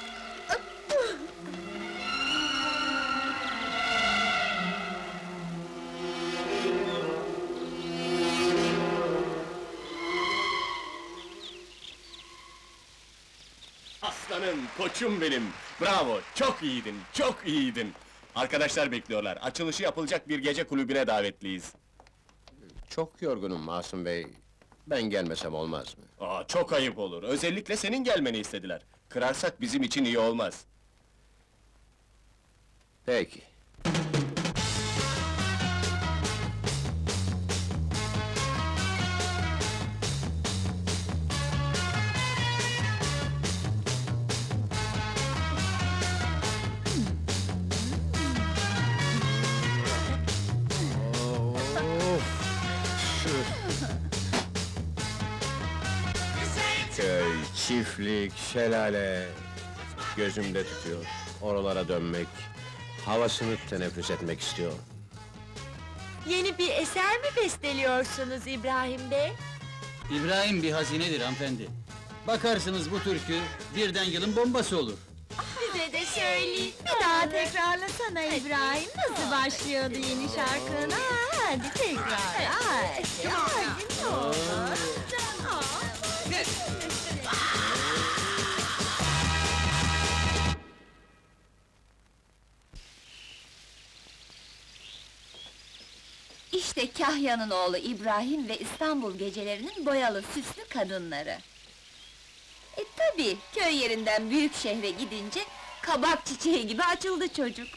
Speaker 11: Aslanım, koçum benim! Bravo, çok iyiydin, çok iyiydin. Arkadaşlar bekliyorlar, açılışı yapılacak bir gece kulübüne davetliyiz.
Speaker 6: Çok yorgunum Masum Bey. Ben gelmesem olmaz mı?
Speaker 11: Aa, çok ayıp olur, özellikle senin gelmeni istediler. Kırarsak bizim için iyi olmaz.
Speaker 6: Peki. Çiftlik, şelale... Gözümde tutuyor. Oralara dönmek, havasını teneffüs etmek istiyorum.
Speaker 7: Yeni bir eser mi besteliyorsunuz İbrahim Bey?
Speaker 12: İbrahim bir hazinedir hanımefendi. Bakarsınız bu türkü birden yılın bombası olur.
Speaker 7: Bize de söyleyin. Bir daha tekrarlasana İbrahim. Nasıl başlıyordu yeni şarkın? Ha, hadi tekrar. Hadi, hadi ne olur.
Speaker 9: İşte Kahya'nın oğlu İbrahim ve İstanbul gecelerinin boyalı süslü kadınları. E tabi köy yerinden büyük şehre gidince kabak çiçeği gibi açıldı çocuk.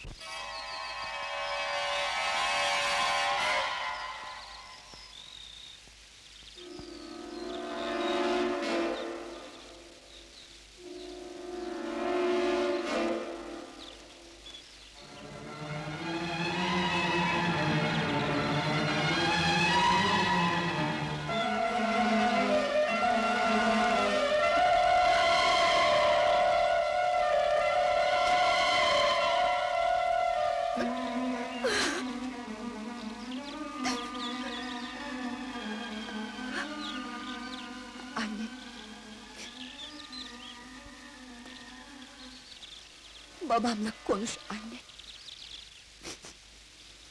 Speaker 10: Babamla konuş anne.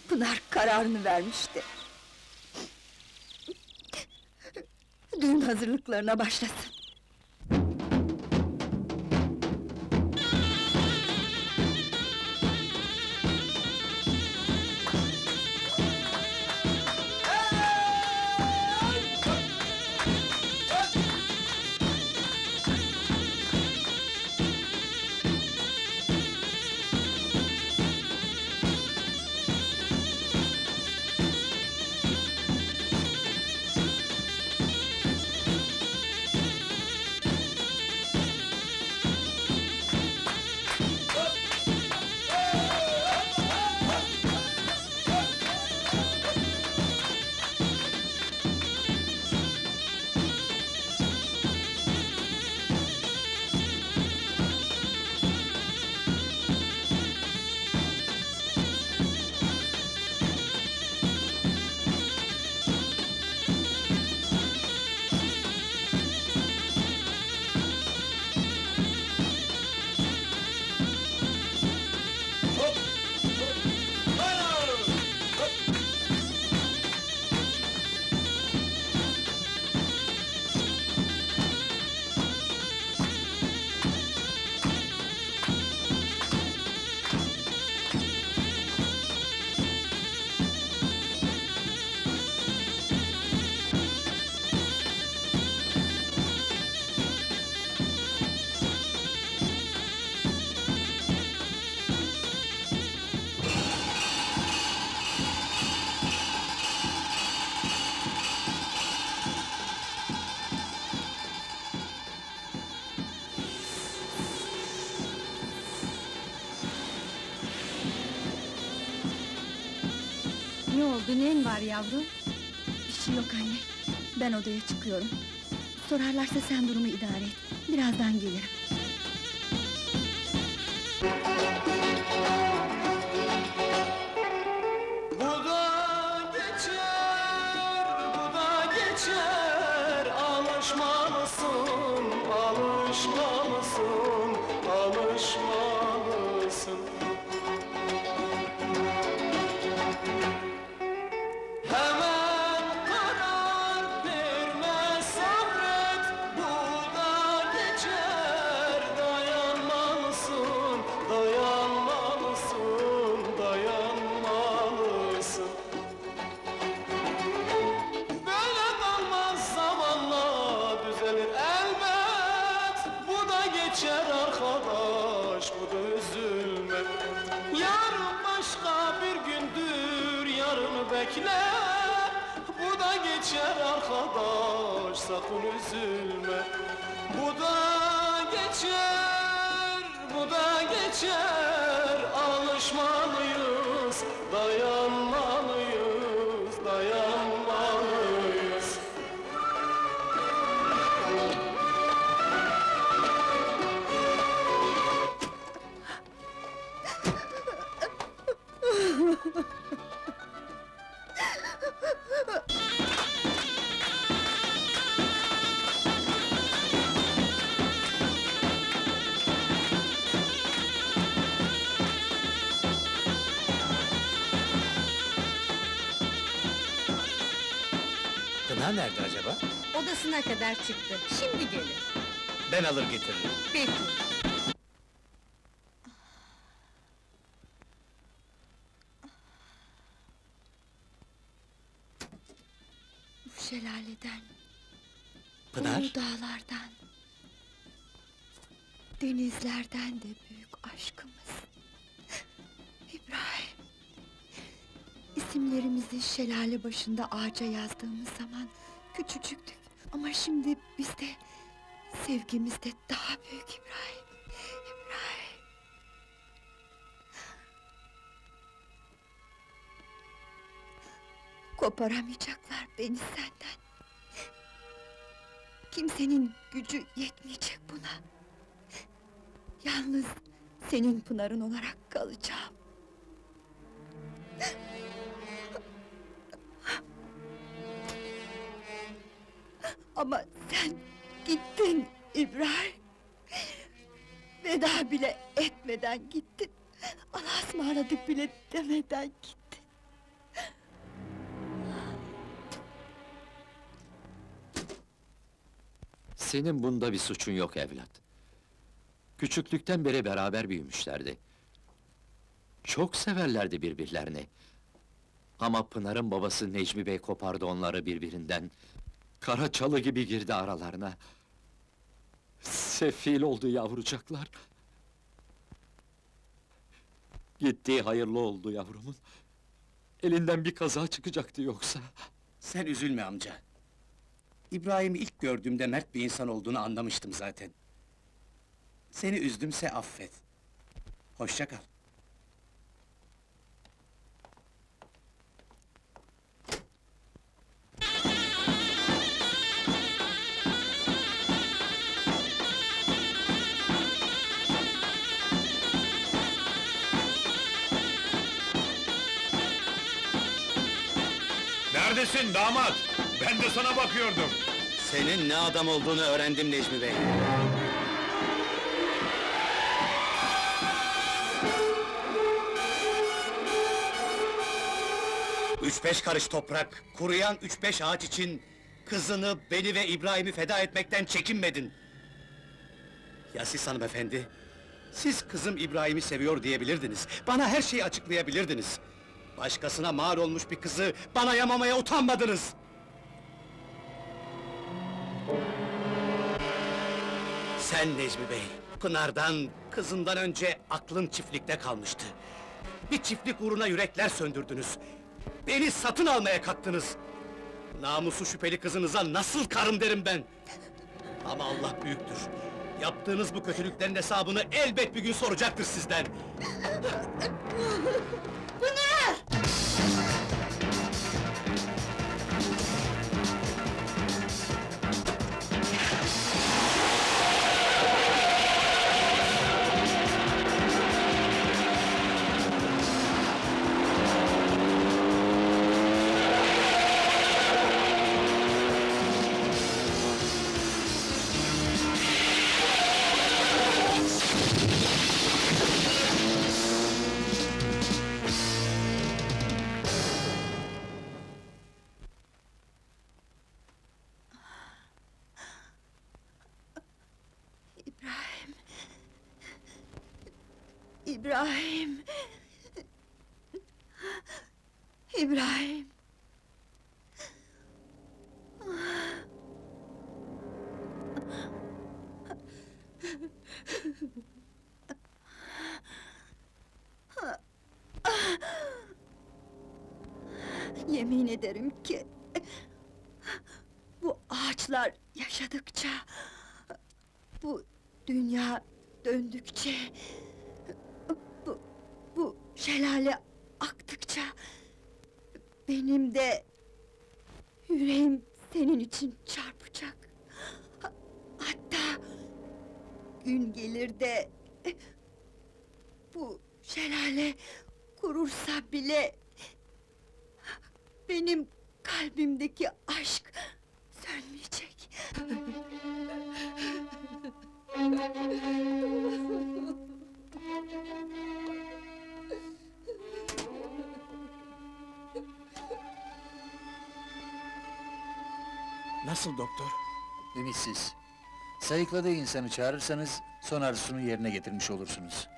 Speaker 10: Pınar kararını vermişti. Düğün hazırlıklarına başlasın.
Speaker 5: Var yavrum?
Speaker 10: Bir şey yok anne. Ben odaya çıkıyorum. Sorarlarsa sen durumu idare et. Birazdan gelirim. Arkadaş
Speaker 5: Odasına kadar çıktı. Şimdi gelir.
Speaker 8: Ben alır getiririm.
Speaker 5: Peki.
Speaker 1: Bu şelaleden,
Speaker 8: Pınar?
Speaker 1: bu dağlardan, denizlerden de büyük aşkımız. İbrahim, isimlerimizi şelale başında ağaca yazdığımız zaman küçücüktük. Ama şimdi bizde, sevgimiz de daha büyük İbrahim. İbrahim. Koparamayacaklar beni senden. Kimsenin gücü yetmeyecek buna. Yalnız senin Pınar'ın olarak kalacağım. Ama sen gittin İbrahim. Veda bile etmeden gittin. Allah'a ısmarladık bile demeden gittin.
Speaker 3: Senin bunda bir suçun yok evlat. Küçüklükten beri beraber büyümüşlerdi. Çok severlerdi birbirlerini. Ama Pınar'ın babası Necmi Bey kopardı onları birbirinden. Kara çalı gibi girdi aralarına. Sefil oldu yavrucaklar. Gittiği hayırlı oldu yavrumun. Elinden bir kaza çıkacaktı yoksa.
Speaker 8: Sen üzülme amca. İbrahim'i ilk gördüğümde mert bir insan olduğunu anlamıştım zaten. Seni üzdümse affet. Hoşça kal.
Speaker 4: Neredesin damat? Ben de sana bakıyordum.
Speaker 8: Senin ne adam olduğunu öğrendim Necmi Bey. Üç beş karış toprak, kuruyan üç beş ağaç için... ...kızını, beni ve İbrahim'i feda etmekten çekinmedin. Ya siz hanımefendi? Siz kızım İbrahim'i seviyor diyebilirdiniz. Bana her şeyi açıklayabilirdiniz. Başkasına mal olmuş bir kızı bana yamamaya utanmadınız. Sen Necmi Bey, Pınar'dan, kızından önce aklın çiftlikte kalmıştı. Bir çiftlik uğruna yürekler söndürdünüz. Beni satın almaya kalktınız. Namusu şüpheli kızınıza nasıl karım derim ben! Ama Allah büyüktür. Yaptığınız bu kötülüklerin hesabını elbet bir gün soracaktır sizden.
Speaker 1: İbrahim. Benim kalbimdeki aşk sönmeyecek.
Speaker 8: Nasıl doktor?
Speaker 12: Ümitsiz. Sayıkladığı insanı çağırırsanız, son arzusunu yerine getirmiş olursunuz.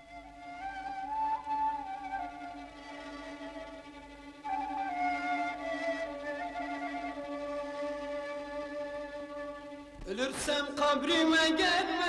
Speaker 10: Ölürsem kabrime gelme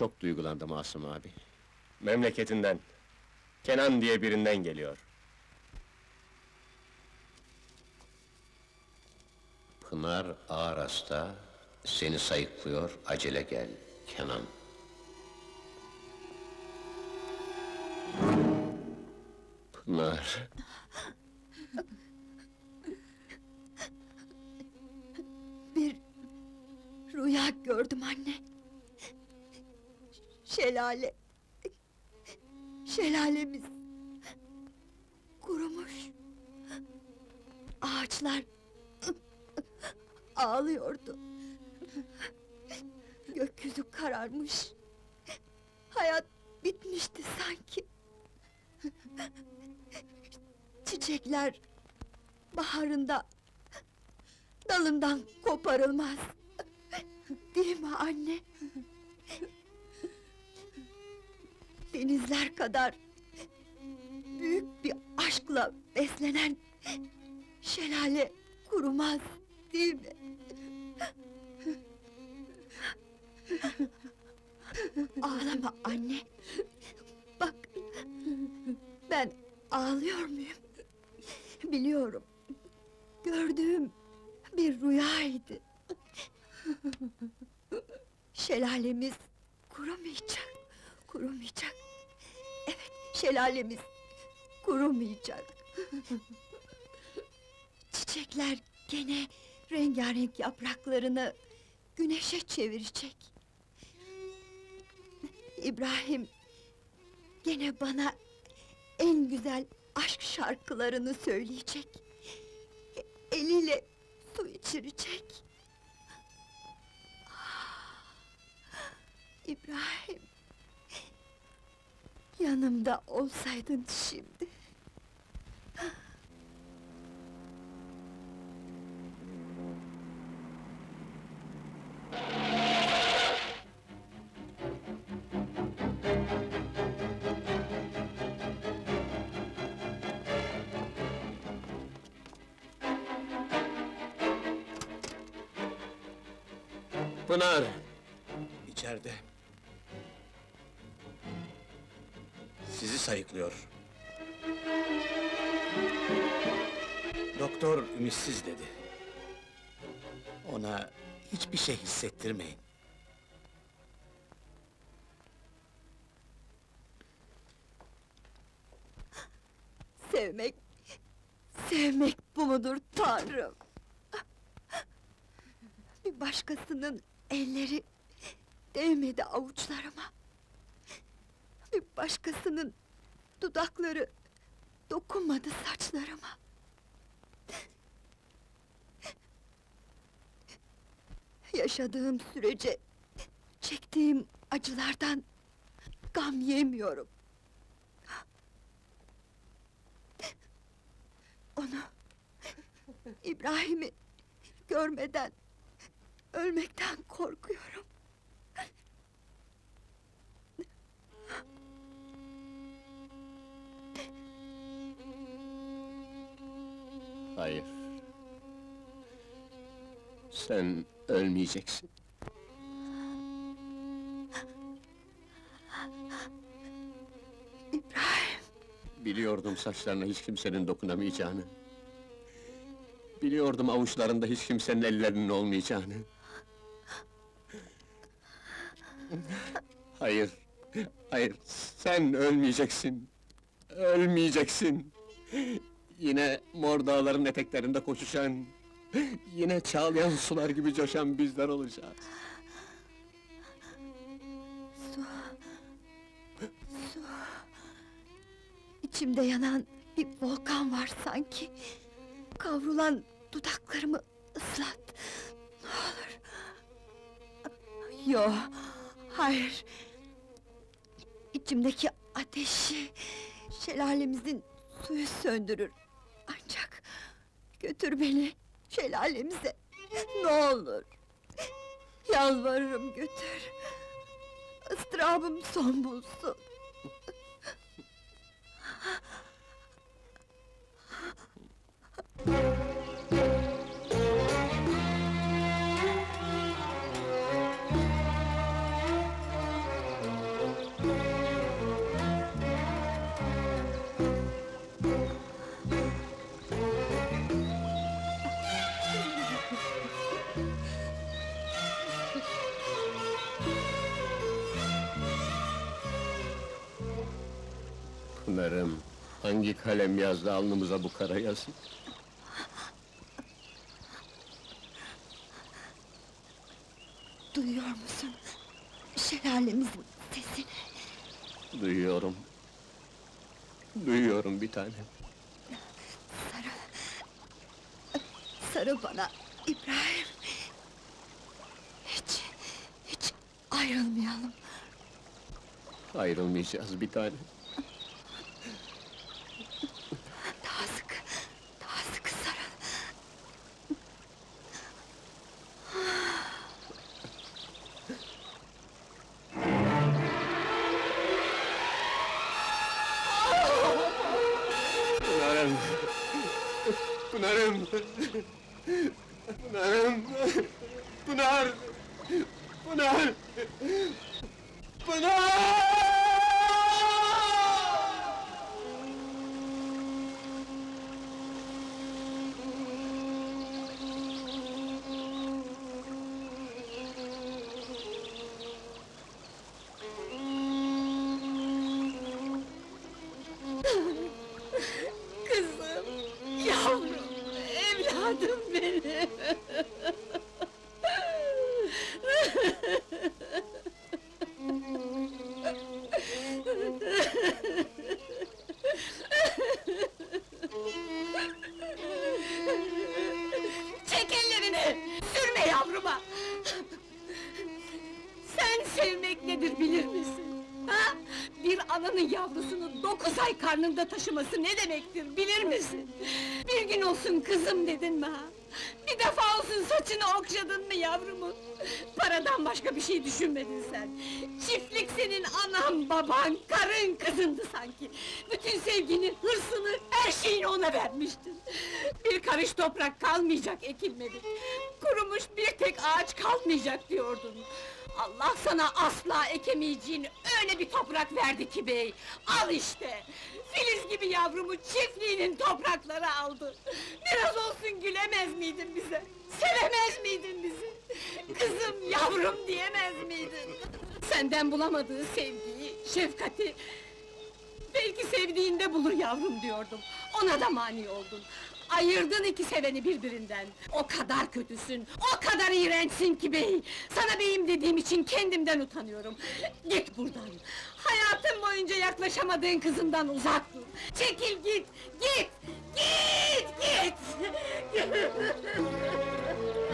Speaker 6: çok duygulandım Masum abi.
Speaker 11: Memleketinden. Kenan diye birinden geliyor.
Speaker 6: Pınar ağır hasta, seni sayıklıyor, acele gel, Kenan. Pınar...
Speaker 1: Bir rüya gördüm anne. Şelale... Şelalemiz... Kurumuş. Ağaçlar... Ağlıyordu. Gökyüzü kararmış. Hayat bitmişti sanki. Çiçekler... Baharında... Dalından koparılmaz. Değil mi anne? Denizler kadar büyük bir aşkla beslenen şelale kurumaz değil mi? Ağlama anne. Bak, ben ağlıyor muyum? Biliyorum. Gördüğüm bir rüyaydı. Şelalemiz kurumayacak, kurumayacak. Şelalemiz kurumayacak. Çiçekler gene rengarenk yapraklarını güneşe çevirecek. İbrahim gene bana en güzel aşk şarkılarını söyleyecek. Eliyle su içirecek. Ah, İbrahim, yanımda olsaydın şimdi.
Speaker 6: Pınar!
Speaker 8: İçeride. Sizi sayıklıyor. Doktor ümitsiz dedi. Ona hiçbir şey hissettirmeyin.
Speaker 1: Sevmek, sevmek bu mudur Tanrım? Bir başkasının elleri değmedi avuçlarıma. Bir başkasının dudakları dokunmadı saçlarıma. Yaşadığım sürece çektiğim acılardan gam yemiyorum. Onu, İbrahim'i görmeden ölmekten korkuyorum.
Speaker 6: Hayır. Sen ölmeyeceksin.
Speaker 1: İbrahim,
Speaker 6: Biliyordum saçlarına hiç kimsenin dokunamayacağını. Biliyordum avuçlarında hiç kimsenin ellerinin olmayacağını. Hayır, hayır, sen ölmeyeceksin. Ölmeyeceksin. Yine mor dağların eteklerinde koşuşan, yine çağlayan sular gibi coşan bizler olacağız.
Speaker 1: su, su. İçimde yanan bir volkan var sanki. Kavrulan dudaklarımı ıslat. Ne olur. Yo, hayır. İçimdeki ateşi, şelalemizin suyu söndürür. Götür beni şelalemize. Ne olur. Yalvarırım götür. Istırabım son bulsun.
Speaker 6: Pınar'ım, hangi kalem yazdı alnımıza bu kara yazı?
Speaker 1: Duyuyor musun? Şelalemizin sesini.
Speaker 6: Duyuyorum. Duyuyorum bir tanem.
Speaker 1: Sarıl. Sarıl bana İbrahim. Hiç, hiç ayrılmayalım.
Speaker 6: Ayrılmayacağız bir tanem.
Speaker 5: Düşünmedin sen. Çiftlik senin anan, baban, karın, kızındı sanki. Bütün sevgini, hırsını, her şeyini ona vermiştin. Bir karış toprak kalmayacak ekilmedik. Kurumuş bir tek ağaç kalmayacak diyordun. Allah sana asla ekemeyeceğin öyle bir toprak verdi ki bey! Al işte! Filiz gibi yavrumu çiftliğinin toprakları aldı! Biraz olsun gülemez miydin bize? Sevemez miydin bizi? Kızım, yavrum diyemez miydin? Senden bulamadığı sevgiyi, şefkati... Belki sevdiğinde bulur yavrum diyordum. Ona da mani oldun. Ayırdın iki seveni birbirinden. O kadar kötüsün, o kadar iğrençsin ki bey! Sana beyim dediğim için kendimden utanıyorum. Git buradan! Hayatın boyunca yaklaşamadığın kızından uzak dur! Çekil git, git! Git, git!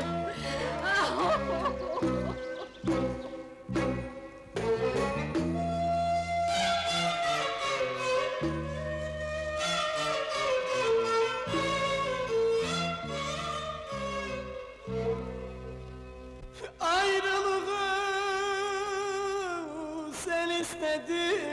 Speaker 10: Ayrılığı sen istedin